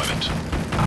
deployment.